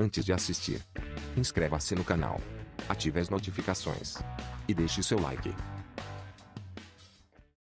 Antes de assistir, inscreva-se no canal, ative as notificações e deixe seu like.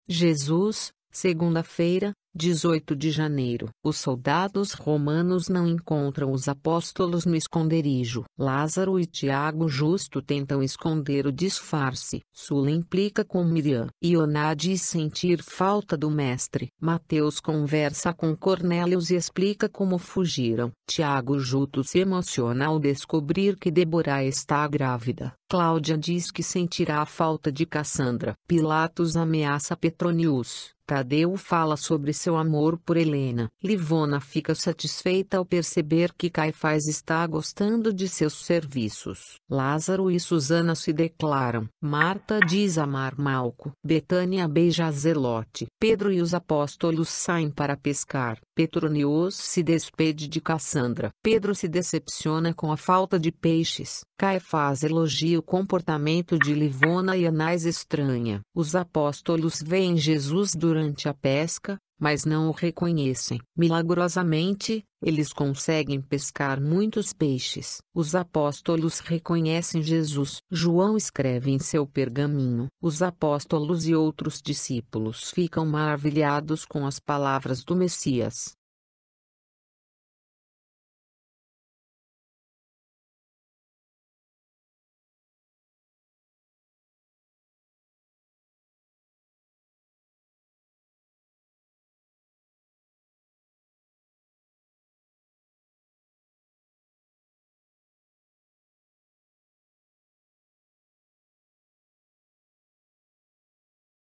Jesus, segunda-feira, 18 de janeiro. Os soldados romanos não encontram os apóstolos no esconderijo. Lázaro e Tiago Justo tentam esconder o disfarce. Sula implica com Miriam. Ioná diz sentir falta do mestre. Mateus conversa com Cornélios e explica como fugiram. Tiago Justo se emociona ao descobrir que Deborah está grávida. Cláudia diz que sentirá a falta de Cassandra. Pilatos ameaça Petronius. Tadeu fala sobre seu amor por Helena. Livona fica satisfeita ao perceber que Caifás está gostando de seus serviços. Lázaro e Susana se declaram. Marta diz amar Malco. Betânia beija Zelote. Pedro e os apóstolos saem para pescar. Petronius se despede de Cassandra. Pedro se decepciona com a falta de peixes. Caifás elogia o comportamento de Livona e Anás estranha. Os apóstolos veem Jesus durante a pesca, mas não o reconhecem. Milagrosamente, eles conseguem pescar muitos peixes. Os apóstolos reconhecem Jesus. João escreve em seu pergaminho. Os apóstolos e outros discípulos ficam maravilhados com as palavras do Messias.